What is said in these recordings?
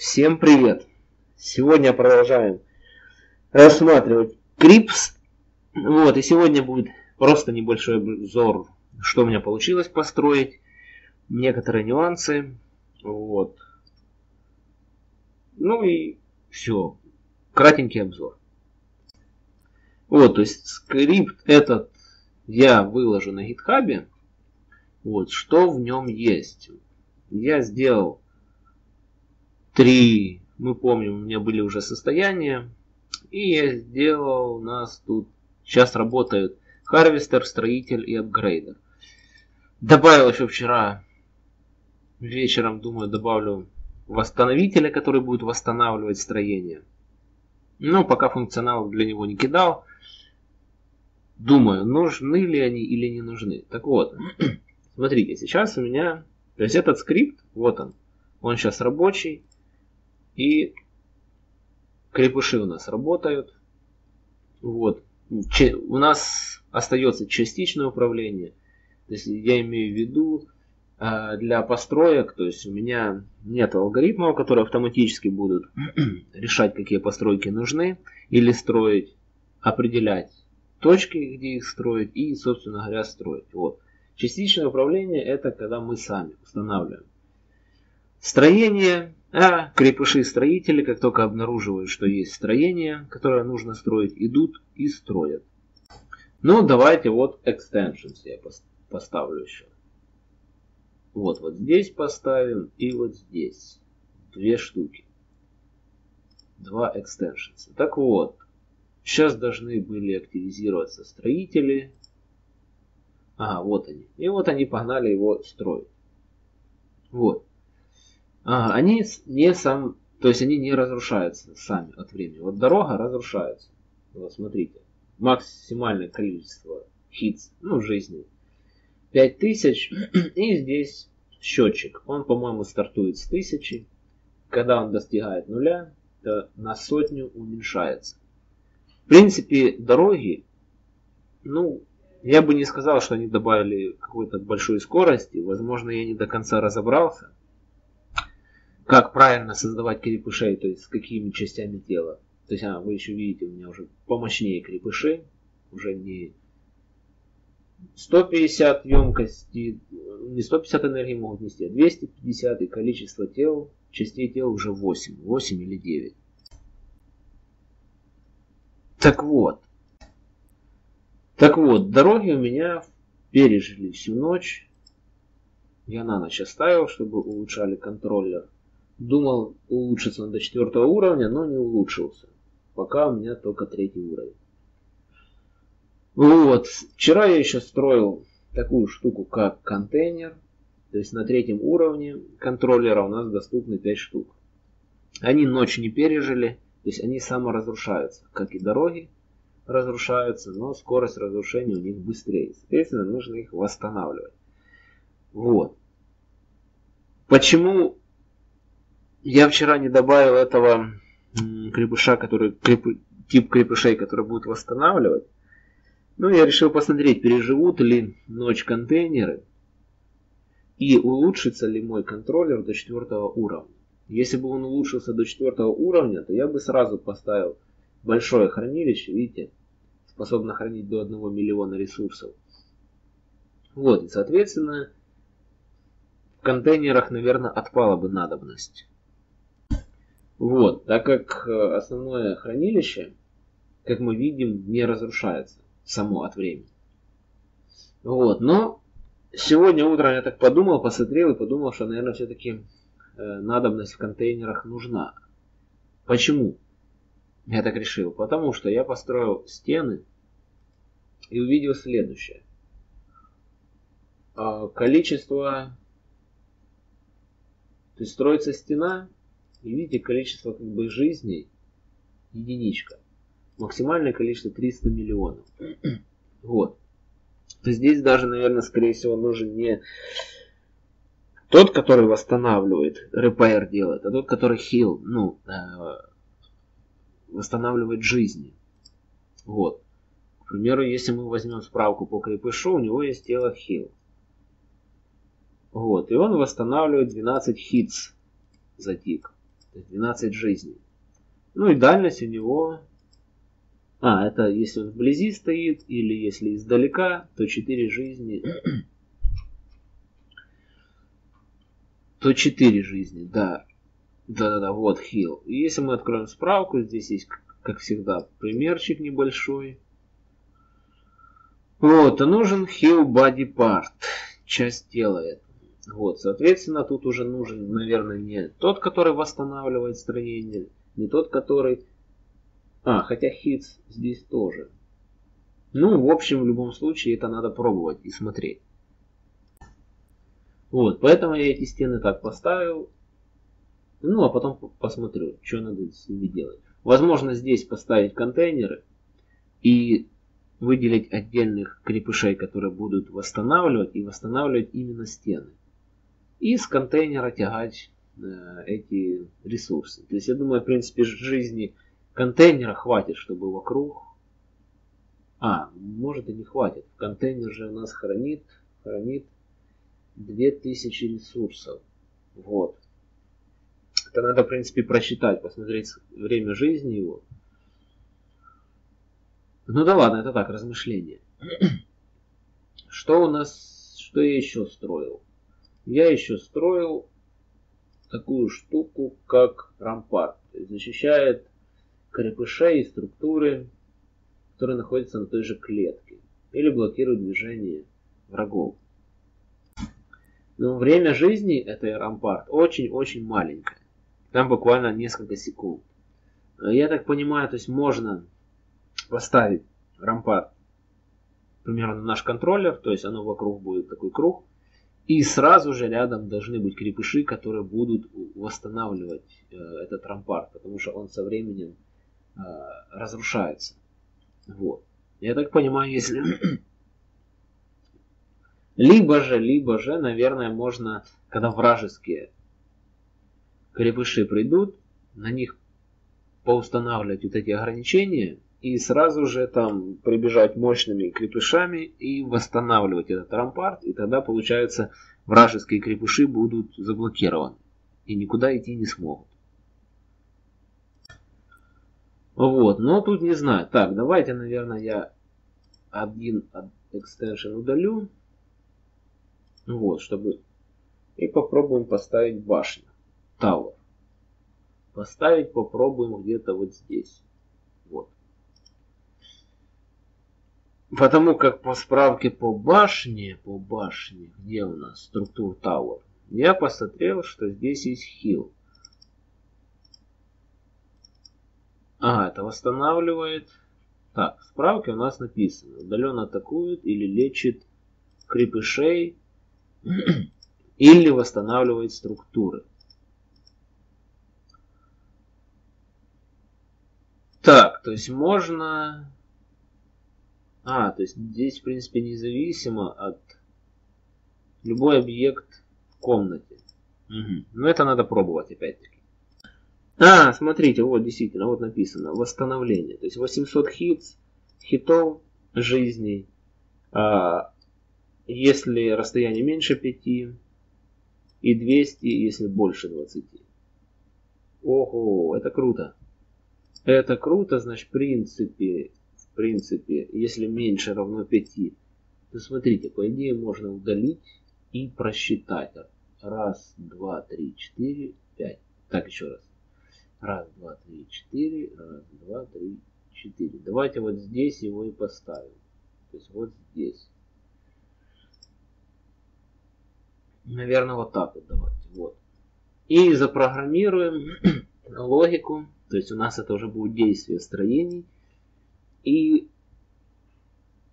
Всем привет! Сегодня продолжаем рассматривать Крипс. Вот, и сегодня будет просто небольшой обзор, что у меня получилось построить, некоторые нюансы. Вот. Ну и все. Кратенький обзор. Вот, то есть скрипт этот я выложу на гитхабе. Вот, что в нем есть. Я сделал три, мы помним, у меня были уже состояния. И я сделал, у нас тут сейчас работают Харвестер, Строитель и Апгрейдер. Добавил еще вчера, вечером, думаю, добавлю восстановителя, который будет восстанавливать строение. Но пока функционал для него не кидал. Думаю, нужны ли они или не нужны. Так вот, смотрите, сейчас у меня, то есть этот скрипт, вот он, он сейчас рабочий. И крепыши у нас работают. Вот. У нас остается частичное управление. То есть я имею в виду а, для построек, то есть у меня нет алгоритмов, которые автоматически будут решать, какие постройки нужны, или строить, определять точки, где их строить, и, собственно говоря, строить. Вот. Частичное управление это когда мы сами устанавливаем строение, а крепыши-строители, как только обнаруживают, что есть строение, которое нужно строить, идут и строят. Ну, давайте вот extensions я поставлю еще. Вот, вот здесь поставим и вот здесь. Две штуки. Два extensions. Так вот, сейчас должны были активизироваться строители. Ага, вот они. И вот они погнали его строить. Вот. А, они не сам, то есть они не разрушаются сами от времени. Вот дорога разрушается. Вот смотрите, максимальное количество хитс, ну, жизни 5000. И здесь счетчик. Он, по-моему, стартует с 1000. Когда он достигает нуля, то на сотню уменьшается. В принципе, дороги, ну, я бы не сказал, что они добавили какой-то большой скорости. Возможно, я не до конца разобрался как правильно создавать крепышей, то есть с какими частями тела. То есть, а, вы еще видите, у меня уже помощнее крепыши, уже не 150 емкости, не 150 энергии могут нести, а 250 и количество тел, частей тела уже 8, 8 или 9. Так вот. Так вот, дороги у меня пережили всю ночь. Я на ночь оставил, чтобы улучшали контроллер. Думал улучшиться до четвертого уровня, но не улучшился. Пока у меня только третий уровень. Вот. Вчера я еще строил такую штуку, как контейнер. То есть на третьем уровне контроллера у нас доступны 5 штук. Они ночь не пережили, то есть они саморазрушаются, как и дороги разрушаются, но скорость разрушения у них быстрее. Соответственно, нужно их восстанавливать. Вот. Почему я вчера не добавил этого крепыша, который креп, тип крепышей, который будет восстанавливать. Ну, я решил посмотреть, переживут ли ночь контейнеры и улучшится ли мой контроллер до четвертого уровня. Если бы он улучшился до четвертого уровня, то я бы сразу поставил большое хранилище, видите, способно хранить до 1 миллиона ресурсов. Вот, и соответственно, в контейнерах, наверное, отпала бы надобность. Вот, так как э, основное хранилище, как мы видим, не разрушается само от времени. Вот, но сегодня утром я так подумал, посмотрел и подумал, что, наверное, все-таки э, надобность в контейнерах нужна. Почему? Я так решил. Потому что я построил стены и увидел следующее. А, количество... То есть строится стена, и видите, количество как бы жизней единичка. Максимальное количество 300 миллионов. Вот. То здесь даже, наверное, скорее всего, нужен не тот, который восстанавливает, repair делает, а тот, который heal, ну, э, восстанавливает жизни. Вот. К примеру, если мы возьмем справку по крепышу, у него есть тело heal. Вот. И он восстанавливает 12 hits за тик. То есть 12 жизней. Ну и дальность у него... А, это если он вблизи стоит, или если издалека, то 4 жизни. то 4 жизни, да. Да-да-да, вот хил. И если мы откроем справку, здесь есть, как всегда, примерчик небольшой. Вот, а нужен heal body part, часть тела это. Вот, соответственно, тут уже нужен, наверное, не тот, который восстанавливает строение, не тот, который... А, хотя hits здесь тоже. Ну, в общем, в любом случае, это надо пробовать и смотреть. Вот, поэтому я эти стены так поставил. Ну, а потом посмотрю, что надо с ними делать. Возможно, здесь поставить контейнеры и выделить отдельных крепышей, которые будут восстанавливать и восстанавливать именно стены. И с контейнера тягать э, эти ресурсы. То есть я думаю, в принципе, жизни контейнера хватит, чтобы вокруг... А, может и не хватит. Контейнер же у нас хранит, хранит 2000 ресурсов. Вот. Это надо, в принципе, просчитать, посмотреть время жизни его. Ну да ладно, это так, размышления. Что у нас, что я еще строил? Я еще строил такую штуку, как рампарт. Защищает крепышей и структуры, которые находятся на той же клетке. Или блокирует движение врагов. Но время жизни этой рампарт очень-очень маленькое. Там буквально несколько секунд. Я так понимаю, то есть можно поставить рампарт примерно на наш контроллер, то есть оно вокруг будет такой круг, и сразу же рядом должны быть крепыши, которые будут восстанавливать э, этот рампарт, потому что он со временем э, разрушается. Вот. Я так понимаю, если... либо же, либо же, наверное, можно, когда вражеские крепыши придут, на них поустанавливать вот эти ограничения и сразу же там прибежать мощными крепышами и восстанавливать этот рампарт, и тогда получается вражеские крепыши будут заблокированы и никуда идти не смогут. Вот, но тут не знаю. Так, давайте, наверное, я один экстеншн удалю. Вот, чтобы... И попробуем поставить башню. Tower. Поставить попробуем где-то вот здесь. Потому как по справке по башне, по башне, где у нас структур Tower, я посмотрел, что здесь есть хил. Ага, это восстанавливает. Так, в справке у нас написано. Удаленно атакует или лечит крепышей или восстанавливает структуры. Так, то есть можно... А, то есть здесь, в принципе, независимо от... Любой объект в комнате. Угу. Но это надо пробовать, опять-таки. А, смотрите, вот действительно, вот написано. Восстановление. То есть 800 хитс, хитов жизней. А, если расстояние меньше 5. И 200, если больше 20. Ого, это круто. Это круто, значит, в принципе, принципе, если меньше равно 5, то смотрите, по идее можно удалить и просчитать. Раз, два, три, четыре, пять. Так, еще раз. Раз, два, три, четыре. Раз, два, три, четыре. Давайте вот здесь его и поставим. То есть вот здесь. Наверное, вот так вот давайте. Вот. И запрограммируем логику то есть у нас это уже будет действие строений, и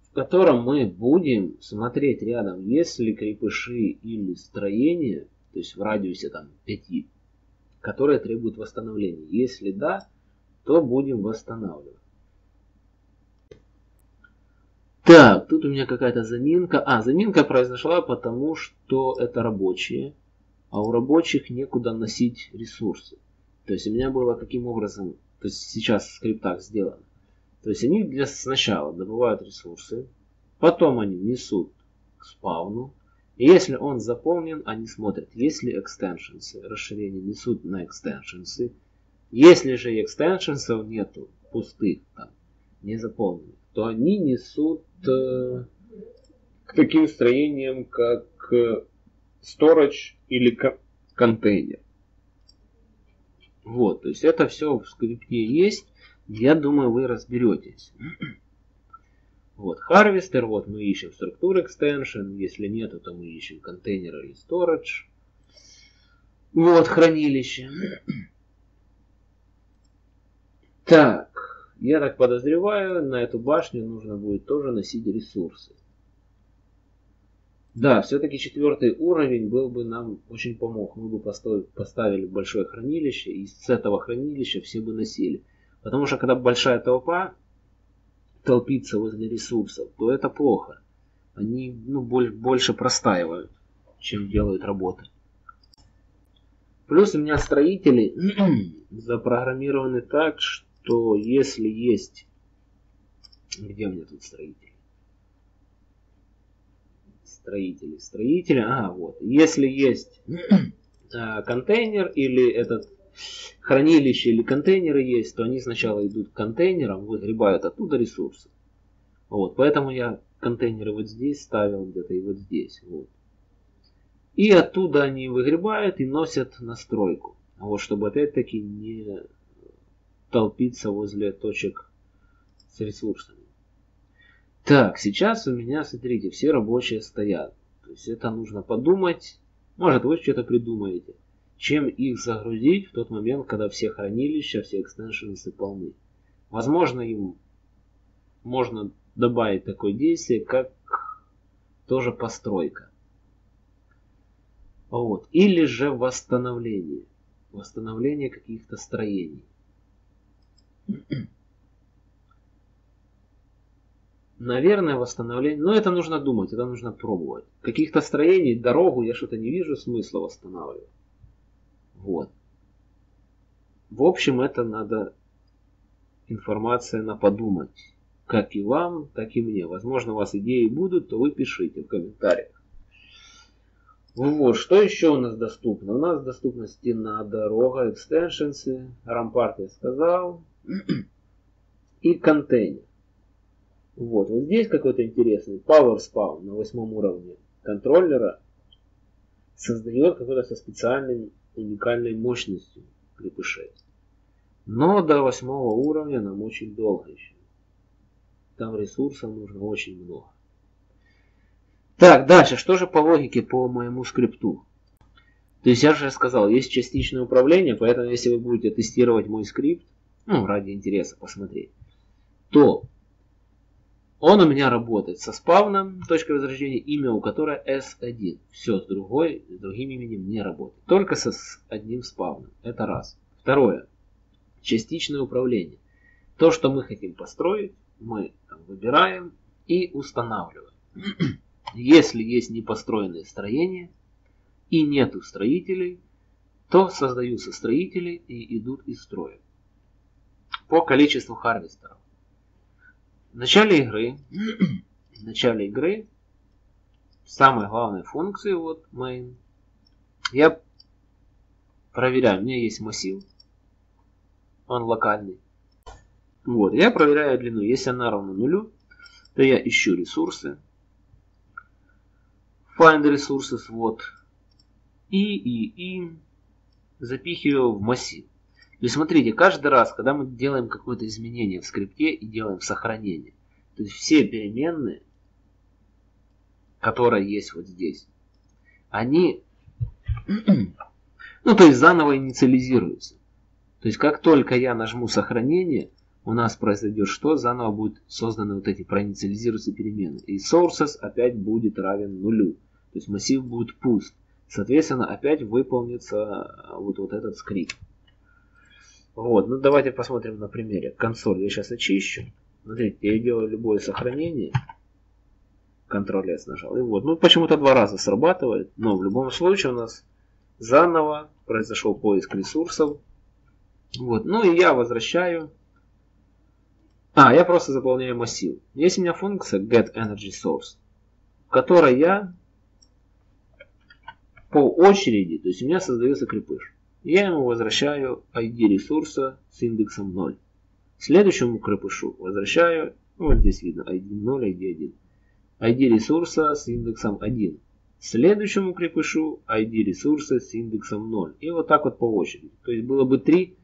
в котором мы будем смотреть рядом, есть ли крепыши или строения, то есть в радиусе там 5, которые требуют восстановления. Если да, то будем восстанавливать. Так, тут у меня какая-то заминка. А, заминка произошла потому, что это рабочие, а у рабочих некуда носить ресурсы. То есть у меня было каким образом, то есть сейчас в скриптах сделано. То есть они для, сначала добывают ресурсы, потом они несут к спауну, Если он заполнен, они смотрят, есть ли extensions, расширения несут на extensions. Если же extensions нету, пустых там, не заполненных, то они несут э, к таким строениям, как э, storage или контейнер. Вот, то есть это все в скрипте есть. Я думаю, вы разберетесь. Вот, Harvester, вот мы ищем структуру extension, если нет, то мы ищем контейнер или storage. Вот, хранилище. Так, я так подозреваю, на эту башню нужно будет тоже носить ресурсы. Да, все-таки четвертый уровень был бы нам очень помог. Мы бы поставили большое хранилище, и с этого хранилища все бы носили. Потому что когда большая толпа, толпиться возле ресурсов, то это плохо. Они ну, больше простаивают, чем делают работы. Плюс у меня строители запрограммированы так, что если есть... Где у меня тут строители? Строители, строители, ага, вот. Если есть э, контейнер или этот хранилище или контейнеры есть, то они сначала идут к контейнерам, выгребают оттуда ресурсы. Вот, поэтому я контейнеры вот здесь ставил где-то и вот здесь. Вот. И оттуда они выгребают и носят на стройку. Вот, чтобы опять-таки не толпиться возле точек с ресурсами. Так, сейчас у меня, смотрите, все рабочие стоят. То есть это нужно подумать. Может, вы что-то придумаете чем их загрузить в тот момент, когда все хранилища, все экстеншенсы полны. Возможно, им можно добавить такое действие, как тоже постройка. Вот. Или же восстановление. Восстановление каких-то строений. Наверное, восстановление. Но это нужно думать, это нужно пробовать. Каких-то строений, дорогу я что-то не вижу смысла восстанавливать. Вот. В общем, это надо информация на подумать. Как и вам, так и мне. Возможно, у вас идеи будут, то вы пишите в комментариях. Вот, что еще у нас доступно? У нас доступности на дорога, экстеншенсы, рампарт я сказал, и контейнер. Вот, вот здесь какой-то интересный Power Spawn на восьмом уровне контроллера создает какой-то со специальным уникальной мощностью крепышей. Но до восьмого уровня нам очень долго еще. Там ресурсов нужно очень много. Так, дальше. Что же по логике по моему скрипту? То есть я же сказал, есть частичное управление, поэтому если вы будете тестировать мой скрипт, ну, ради интереса посмотреть, то он у меня работает со спавном, точка возрождения, имя у которой S1. Все, с другой, с другим именем не работает. Только со, с одним спавном. Это раз. Второе. Частичное управление. То, что мы хотим построить, мы там, выбираем и устанавливаем. Если есть непостроенные строения и нету строителей, то создаются строители и идут и строят. По количеству харвестеров. В начале игры, в начале игры, самой главной функции, вот main, я проверяю, у меня есть массив, он локальный. Вот, я проверяю длину. Если она равна нулю, то я ищу ресурсы. Find resources, вот. И, и, и запихиваю в массив. Есть смотрите, каждый раз, когда мы делаем какое-то изменение в скрипте и делаем сохранение, то есть все переменные, которые есть вот здесь, они, ну то есть заново инициализируются. То есть как только я нажму сохранение, у нас произойдет что? Заново будут созданы вот эти проинициализируются перемены. И sources опять будет равен нулю. То есть массив будет пуст. Соответственно, опять выполнится вот, вот этот скрипт. Вот, ну давайте посмотрим на примере. Консоль я сейчас очищу. Смотрите, я делаю любое сохранение. Ctrl S нажал. И вот, ну почему-то два раза срабатывает. Но в любом случае у нас заново произошел поиск ресурсов. Вот, ну и я возвращаю. А, я просто заполняю массив. Есть у меня функция get energy source, в которой я по очереди, то есть у меня создается крепыш. Я ему возвращаю ID ресурса с индексом 0. Следующему крепышу возвращаю, ну, вот здесь видно ID 0, ID 1. ID ресурса с индексом 1. Следующему крепышу ID ресурса с индексом 0. И вот так вот по очереди. То есть было бы 3,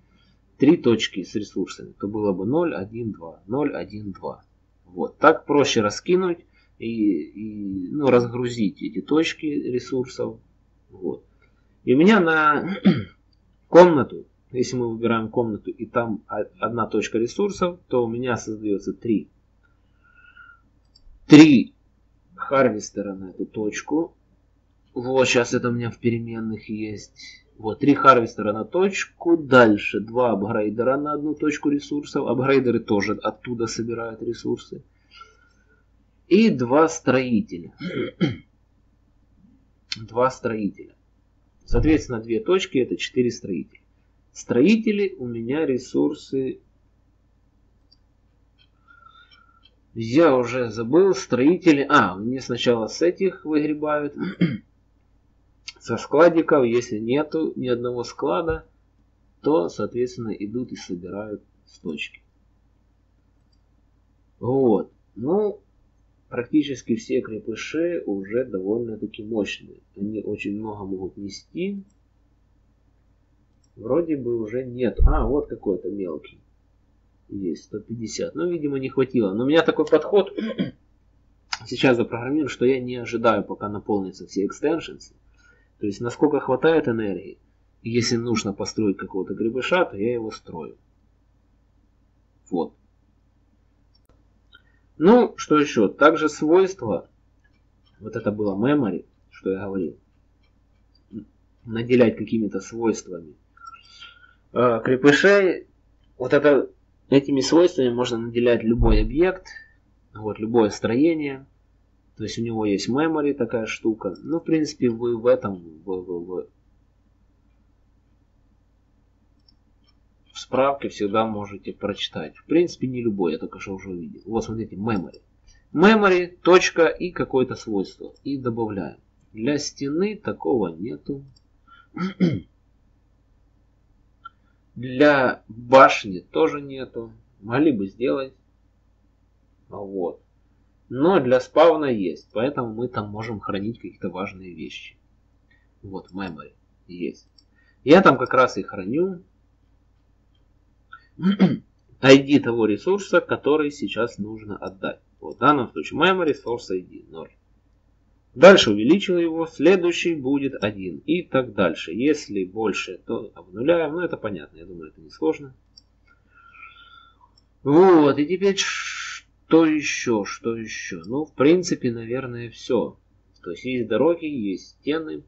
3 точки с ресурсами. То было бы 0, 1, 2. 0, 1, 2. Вот. Так проще раскинуть и, и ну, разгрузить эти точки ресурсов. Вот. И у меня на комнату, если мы выбираем комнату и там одна точка ресурсов, то у меня создается три, три харвестера на эту точку. Вот, сейчас это у меня в переменных есть. Вот, три харвестера на точку. Дальше два апгрейдера на одну точку ресурсов. Апгрейдеры тоже оттуда собирают ресурсы. И два строителя. два строителя. Соответственно, две точки это четыре строителя. Строители у меня ресурсы Я уже забыл, строители... А, мне сначала с этих выгребают. Со складиков, если нету ни одного склада, то, соответственно, идут и собирают с точки. Вот. Ну, практически все крепыши уже довольно-таки мощные. Они очень много могут нести. Вроде бы уже нет. А, вот какой-то мелкий есть 150. Ну, видимо, не хватило. Но у меня такой подход сейчас запрограммирован, что я не ожидаю, пока наполнятся все экстеншенсы. То есть, насколько хватает энергии. Если нужно построить какого-то грибыша, то я его строю. Вот. Ну, что еще? Также свойства. Вот это было memory, что я говорил. Наделять какими-то свойствами. А, крепышей. Вот это Этими свойствами можно наделять любой объект, вот, любое строение. То есть у него есть memory такая штука. Ну, в принципе, вы в этом, в, в, в, в справке всегда можете прочитать. В принципе, не любой, я только что уже увидел. Вот, смотрите, memory. Memory, точка и какое-то свойство. И добавляем. Для стены такого нету. Для башни тоже нету. Могли бы сделать. Вот. Но для спавна есть. Поэтому мы там можем хранить какие-то важные вещи. Вот, memory есть. Я там как раз и храню ID того ресурса, который сейчас нужно отдать. Вот в данном случае memory source ID 0. Дальше увеличил его, следующий будет 1 и так дальше. Если больше, то обнуляем. Ну, это понятно, я думаю, это не сложно. Вот, и теперь что еще, что еще? Ну, в принципе, наверное, все. То есть есть дороги, есть стены.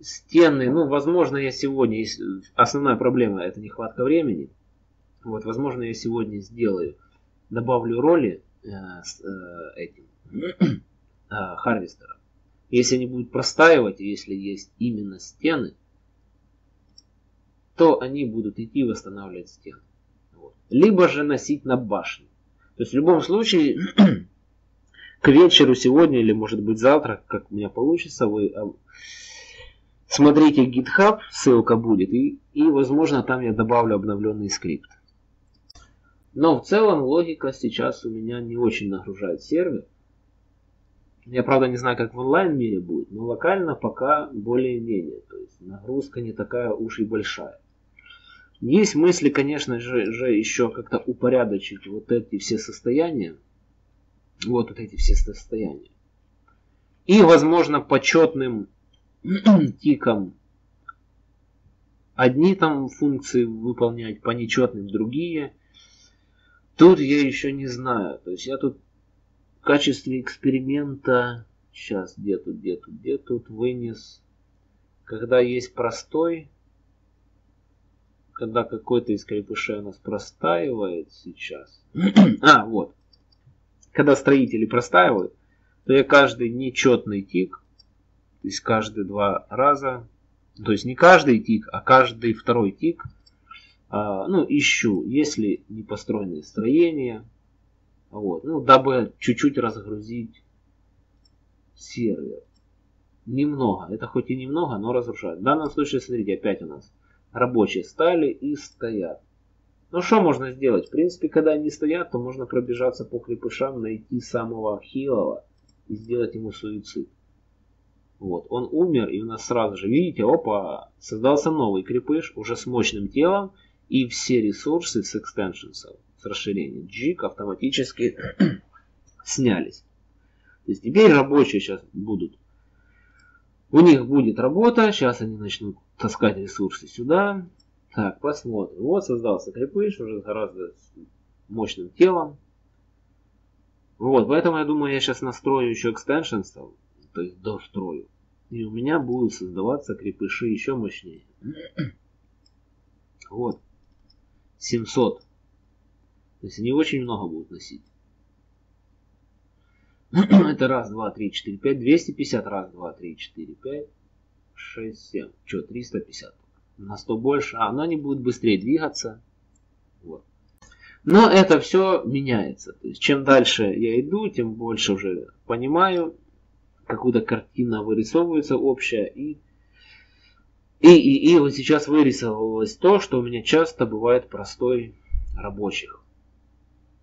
Стены, ну, возможно, я сегодня, основная проблема это нехватка времени. Вот, возможно, я сегодня сделаю, добавлю роли э, с э, этим э, харвестера. Если они будут простаивать, если есть именно стены, то они будут идти восстанавливать стены. Вот. Либо же носить на башню. То есть в любом случае к вечеру сегодня или может быть завтра, как у меня получится, вы а, смотрите GitHub, ссылка будет, и, и возможно там я добавлю обновленный скрипт. Но в целом логика сейчас у меня не очень нагружает сервер. Я, правда, не знаю, как в онлайн-мире будет, но локально пока более-менее. То есть нагрузка не такая уж и большая. Есть мысли, конечно же, же еще как-то упорядочить вот эти все состояния. Вот, вот эти все состояния. И, возможно, почетным тиком одни там функции выполнять, по нечетным другие. Тут я еще не знаю. То есть я тут в качестве эксперимента, сейчас где тут, где тут, где тут, вынес, когда есть простой, когда какой-то из крепышей у нас простаивает сейчас. а, вот. Когда строители простаивают, то я каждый нечетный тик, то есть каждые два раза, то есть не каждый тик, а каждый второй тик, а, ну, ищу, если не построенные строения, вот. Ну, дабы чуть-чуть разгрузить сервер. немного. Это хоть и немного, но разрушает. В данном случае, смотрите, опять у нас рабочие стали и стоят. Ну что можно сделать? В принципе, когда они стоят, то можно пробежаться по крепышам, найти самого хилого и сделать ему суицид. Вот, он умер, и у нас сразу же, видите, опа, создался новый крепыш, уже с мощным телом, и все ресурсы с extensions, с расширением джик автоматически снялись. То есть теперь рабочие сейчас будут. У них будет работа, сейчас они начнут таскать ресурсы сюда. Так, посмотрим. Вот создался крепыш уже с гораздо мощным телом. Вот, поэтому я думаю, я сейчас настрою еще extensions, то есть дострою. И у меня будут создаваться крепыши еще мощнее. Вот. 700. То есть они очень много будут носить. Это раз, два, три, четыре, пять. 250. Раз, два, три, четыре, пять. Шесть, семь. Что, 350. На 100 больше. А, но они будут быстрее двигаться. Вот. Но это все меняется. То есть, чем дальше я иду, тем больше уже понимаю, какую-то картина вырисовывается общая. И, и, и, и вот сейчас вырисовалось то, что у меня часто бывает простой рабочих.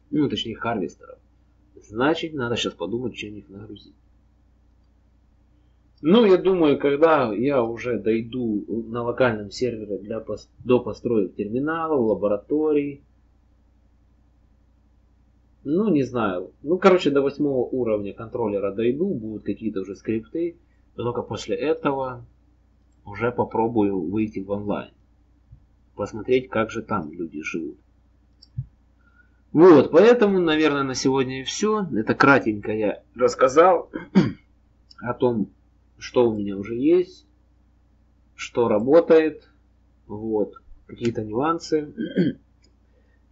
Ну, точнее, харвестеров. Значит, надо сейчас подумать, чем их нагрузить. Ну, я думаю, когда я уже дойду на локальном сервере для, до построек терминалов, лабораторий, ну, не знаю. Ну, короче, до восьмого уровня контроллера дойду, будут какие-то уже скрипты. только после этого уже попробую выйти в онлайн. Посмотреть, как же там люди живут. Вот, поэтому, наверное, на сегодня и все. Это кратенько я рассказал о том, что у меня уже есть, что работает, вот, какие-то нюансы.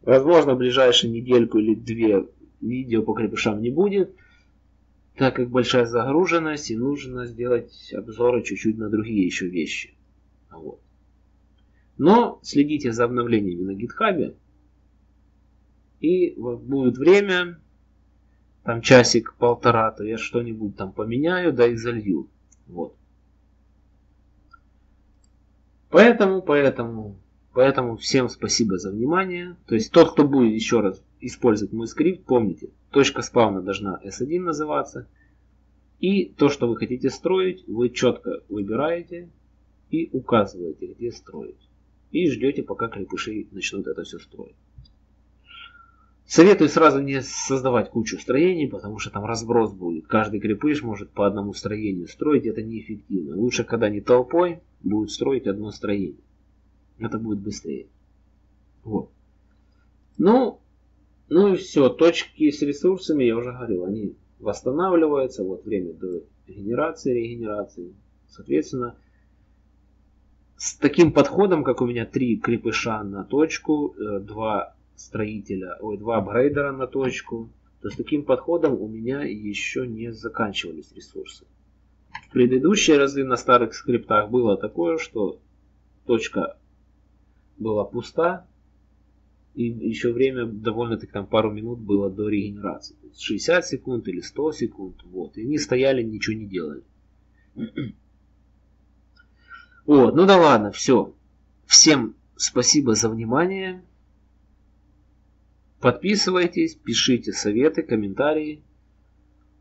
Возможно, в ближайшую недельку или две видео по крепышам не будет, так как большая загруженность и нужно сделать обзоры чуть-чуть на другие еще вещи. Вот. Но следите за обновлениями на гитхабе. И вот будет время, там часик-полтора, то я что-нибудь там поменяю, да и залью. Вот. Поэтому, поэтому Поэтому всем спасибо за внимание. То есть тот, кто будет еще раз использовать мой скрипт, помните, точка спавна должна S1 называться. И то, что вы хотите строить, вы четко выбираете и указываете, где строить. И ждете, пока крепыши начнут это все строить. Советую сразу не создавать кучу строений, потому что там разброс будет. Каждый крепыш может по одному строению строить, это неэффективно. Лучше, когда не толпой, будет строить одно строение. Это будет быстрее. Вот. Ну, ну и все. Точки с ресурсами, я уже говорил, они восстанавливаются. Вот время до генерации, регенерации. Соответственно, с таким подходом, как у меня три крепыша на точку, э, два строителя, ой, два апгрейдера на точку, то с таким подходом у меня еще не заканчивались ресурсы. В предыдущие разы на старых скриптах было такое, что точка была пуста, и еще время довольно-таки там пару минут было до регенерации. 60 секунд или 100 секунд. Вот. И они стояли, ничего не делали. Вот, ну да ладно, все. Всем спасибо за внимание. Подписывайтесь, пишите советы, комментарии.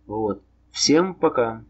Вот. Всем пока.